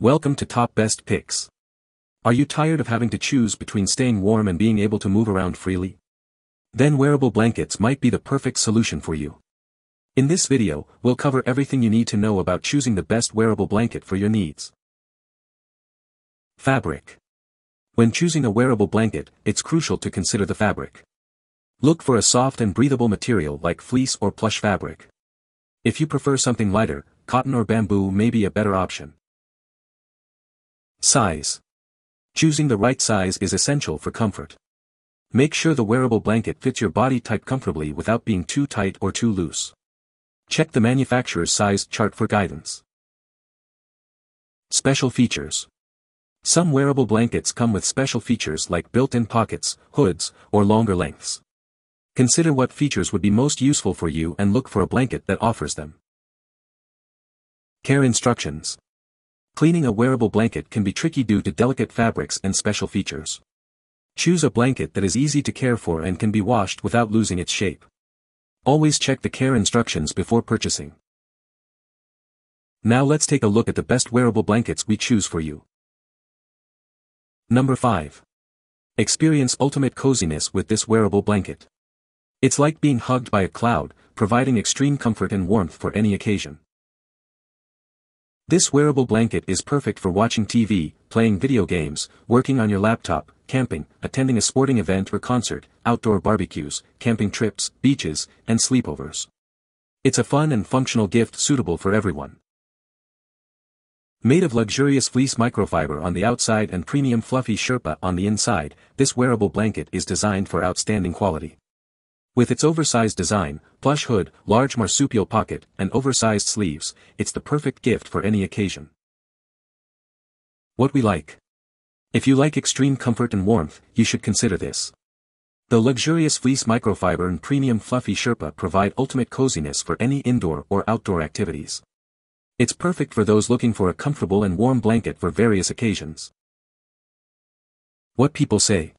Welcome to Top Best Picks. Are you tired of having to choose between staying warm and being able to move around freely? Then wearable blankets might be the perfect solution for you. In this video, we'll cover everything you need to know about choosing the best wearable blanket for your needs. Fabric. When choosing a wearable blanket, it's crucial to consider the fabric. Look for a soft and breathable material like fleece or plush fabric. If you prefer something lighter, cotton or bamboo may be a better option. Size. Choosing the right size is essential for comfort. Make sure the wearable blanket fits your body type comfortably without being too tight or too loose. Check the manufacturer's size chart for guidance. Special features. Some wearable blankets come with special features like built-in pockets, hoods, or longer lengths. Consider what features would be most useful for you and look for a blanket that offers them. Care instructions. Cleaning a wearable blanket can be tricky due to delicate fabrics and special features. Choose a blanket that is easy to care for and can be washed without losing its shape. Always check the care instructions before purchasing. Now let's take a look at the best wearable blankets we choose for you. Number 5. Experience ultimate coziness with this wearable blanket. It's like being hugged by a cloud, providing extreme comfort and warmth for any occasion. This wearable blanket is perfect for watching TV, playing video games, working on your laptop, camping, attending a sporting event or concert, outdoor barbecues, camping trips, beaches, and sleepovers. It's a fun and functional gift suitable for everyone. Made of luxurious fleece microfiber on the outside and premium fluffy sherpa on the inside, this wearable blanket is designed for outstanding quality. With its oversized design, plush hood, large marsupial pocket, and oversized sleeves, it's the perfect gift for any occasion. What we like. If you like extreme comfort and warmth, you should consider this. The luxurious fleece microfiber and premium fluffy sherpa provide ultimate coziness for any indoor or outdoor activities. It's perfect for those looking for a comfortable and warm blanket for various occasions. What people say.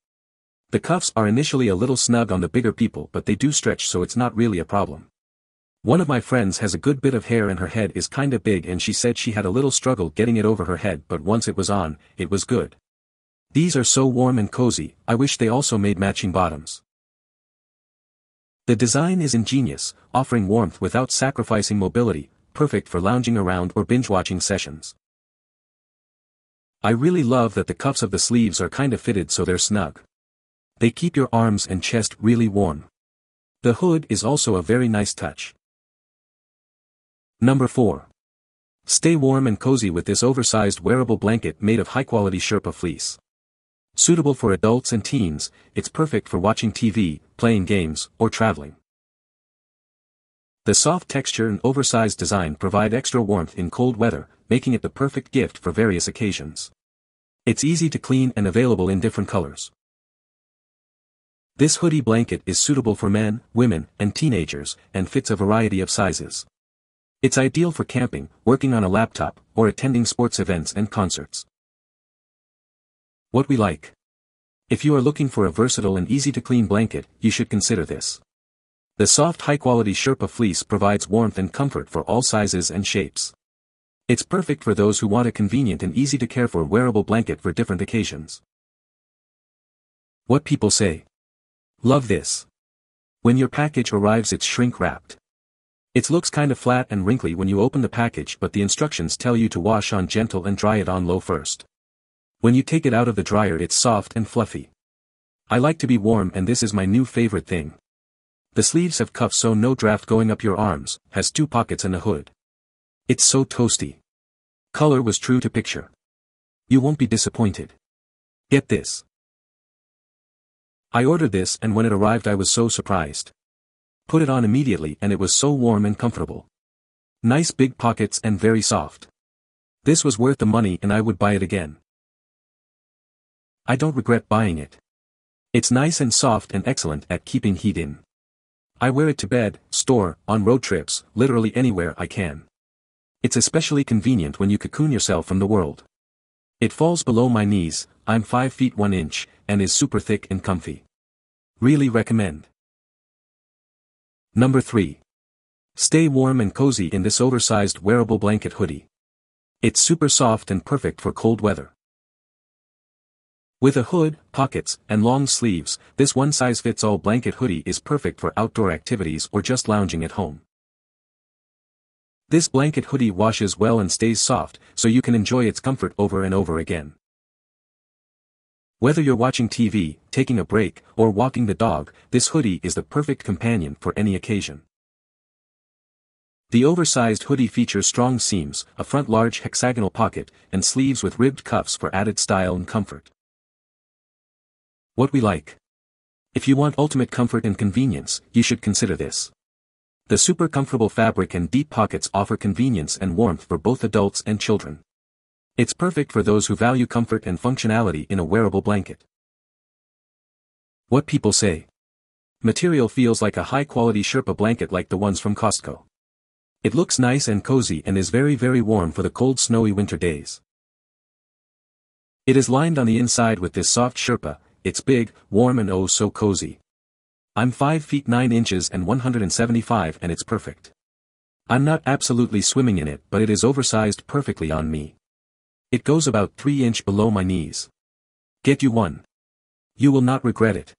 The cuffs are initially a little snug on the bigger people but they do stretch so it's not really a problem. One of my friends has a good bit of hair and her head is kinda big and she said she had a little struggle getting it over her head but once it was on, it was good. These are so warm and cozy, I wish they also made matching bottoms. The design is ingenious, offering warmth without sacrificing mobility, perfect for lounging around or binge-watching sessions. I really love that the cuffs of the sleeves are kinda fitted so they're snug. They keep your arms and chest really warm. The hood is also a very nice touch. Number 4. Stay warm and cozy with this oversized wearable blanket made of high-quality Sherpa fleece. Suitable for adults and teens, it's perfect for watching TV, playing games, or traveling. The soft texture and oversized design provide extra warmth in cold weather, making it the perfect gift for various occasions. It's easy to clean and available in different colors. This hoodie blanket is suitable for men, women, and teenagers, and fits a variety of sizes. It's ideal for camping, working on a laptop, or attending sports events and concerts. What we like. If you are looking for a versatile and easy-to-clean blanket, you should consider this. The soft high-quality Sherpa fleece provides warmth and comfort for all sizes and shapes. It's perfect for those who want a convenient and easy-to-care-for wearable blanket for different occasions. What people say. Love this. When your package arrives it's shrink wrapped. It looks kinda flat and wrinkly when you open the package but the instructions tell you to wash on gentle and dry it on low first. When you take it out of the dryer it's soft and fluffy. I like to be warm and this is my new favorite thing. The sleeves have cuffs so no draft going up your arms, has two pockets and a hood. It's so toasty. Color was true to picture. You won't be disappointed. Get this. I ordered this and when it arrived I was so surprised. Put it on immediately and it was so warm and comfortable. Nice big pockets and very soft. This was worth the money and I would buy it again. I don't regret buying it. It's nice and soft and excellent at keeping heat in. I wear it to bed, store, on road trips, literally anywhere I can. It's especially convenient when you cocoon yourself from the world. It falls below my knees, I'm 5 feet 1 inch, and is super thick and comfy. Really recommend. Number 3. Stay warm and cozy in this oversized wearable blanket hoodie. It's super soft and perfect for cold weather. With a hood, pockets, and long sleeves, this one-size-fits-all blanket hoodie is perfect for outdoor activities or just lounging at home. This blanket hoodie washes well and stays soft, so you can enjoy its comfort over and over again. Whether you're watching TV, taking a break, or walking the dog, this hoodie is the perfect companion for any occasion. The oversized hoodie features strong seams, a front large hexagonal pocket, and sleeves with ribbed cuffs for added style and comfort. What we like. If you want ultimate comfort and convenience, you should consider this. The super comfortable fabric and deep pockets offer convenience and warmth for both adults and children. It's perfect for those who value comfort and functionality in a wearable blanket. What people say. Material feels like a high-quality Sherpa blanket like the ones from Costco. It looks nice and cozy and is very very warm for the cold snowy winter days. It is lined on the inside with this soft Sherpa, it's big, warm and oh so cozy. I'm 5 feet 9 inches and 175 and it's perfect. I'm not absolutely swimming in it but it is oversized perfectly on me. It goes about 3 inch below my knees. Get you one. You will not regret it.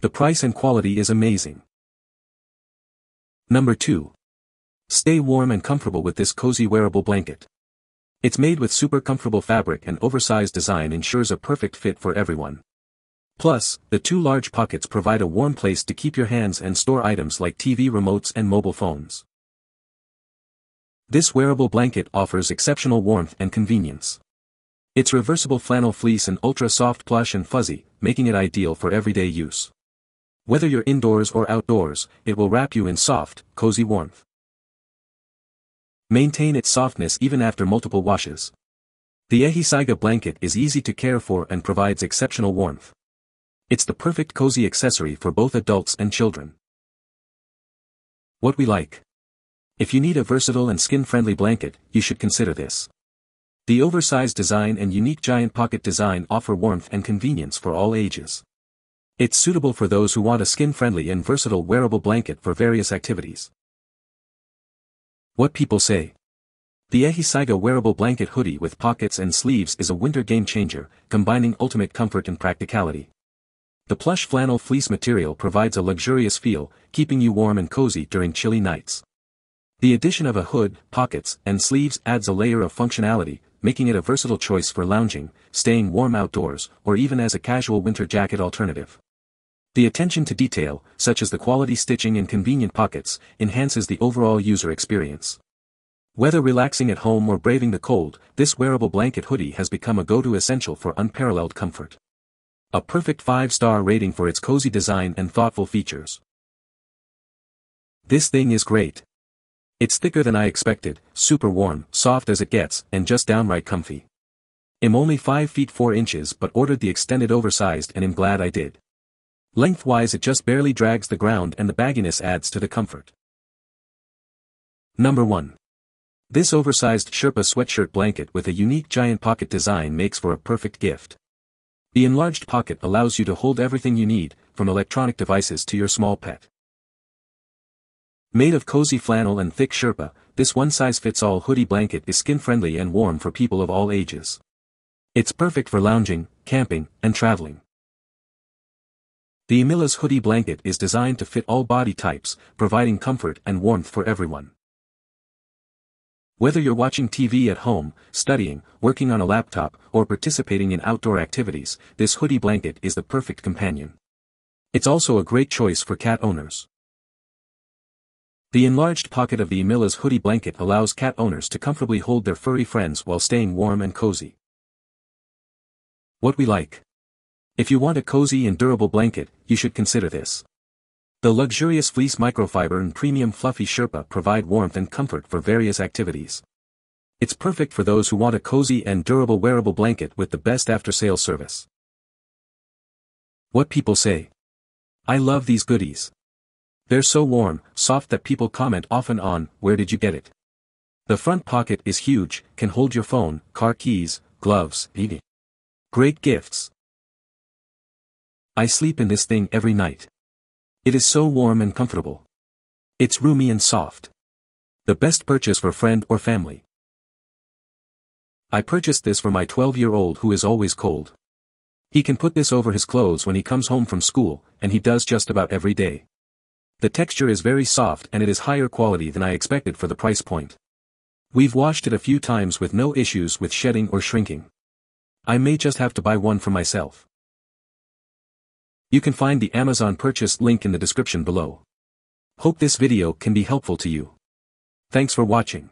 The price and quality is amazing. Number 2. Stay warm and comfortable with this cozy wearable blanket. It's made with super comfortable fabric and oversized design ensures a perfect fit for everyone. Plus, the two large pockets provide a warm place to keep your hands and store items like TV remotes and mobile phones. This wearable blanket offers exceptional warmth and convenience. It's reversible flannel fleece and ultra-soft plush and fuzzy, making it ideal for everyday use. Whether you're indoors or outdoors, it will wrap you in soft, cozy warmth. Maintain its softness even after multiple washes. The EHEYCIGA blanket is easy to care for and provides exceptional warmth. It's the perfect cozy accessory for both adults and children. What we like. If you need a versatile and skin-friendly blanket, you should consider this. The oversized design and unique giant pocket design offer warmth and convenience for all ages. It's suitable for those who want a skin-friendly and versatile wearable blanket for various activities. What people say. The EHEYCIGA wearable blanket hoodie with pockets and sleeves is a winter game changer, combining ultimate comfort and practicality. The plush flannel fleece material provides a luxurious feel, keeping you warm and cozy during chilly nights. The addition of a hood, pockets, and sleeves adds a layer of functionality, making it a versatile choice for lounging, staying warm outdoors, or even as a casual winter jacket alternative. The attention to detail, such as the quality stitching and convenient pockets, enhances the overall user experience. Whether relaxing at home or braving the cold, this wearable blanket hoodie has become a go-to essential for unparalleled comfort. A perfect 5-star rating for its cozy design and thoughtful features. This thing is great. It's thicker than I expected, super warm, soft as it gets, and just downright comfy. I'm only 5 feet 4 inches but ordered the extended oversized and am glad I did. Lengthwise it just barely drags the ground and the bagginess adds to the comfort. Number 1. This oversized Sherpa sweatshirt blanket with a unique giant pocket design makes for a perfect gift. The enlarged pocket allows you to hold everything you need, from electronic devices to your small pet. Made of cozy flannel and thick Sherpa, this one-size-fits-all hoodie blanket is skin-friendly and warm for people of all ages. It's perfect for lounging, camping, and traveling. The Aemilas hoodie blanket is designed to fit all body types, providing comfort and warmth for everyone. Whether you're watching TV at home, studying, working on a laptop, or participating in outdoor activities, this hoodie blanket is the perfect companion. It's also a great choice for cat owners. The enlarged pocket of the Aemilas hoodie blanket allows cat owners to comfortably hold their furry friends while staying warm and cozy. What we like. If you want a cozy and durable blanket, you should consider this. The luxurious fleece microfiber and premium fluffy Sherpa provide warmth and comfort for various activities. It's perfect for those who want a cozy and durable wearable blanket with the best after-sale service. What people say. I love these goodies. They're so warm, soft that people comment often on, where did you get it? The front pocket is huge, can hold your phone, car keys, gloves, eating. Great gifts. I sleep in this thing every night. It is so warm and comfortable. It's roomy and soft. The best purchase for friend or family. I purchased this for my 12-year-old who is always cold. He can put this over his clothes when he comes home from school, and he does just about every day. The texture is very soft and it is higher quality than I expected for the price point. We've washed it a few times with no issues with shedding or shrinking. I may just have to buy one for myself. You can find the Amazon purchase link in the description below. Hope this video can be helpful to you. Thanks for watching.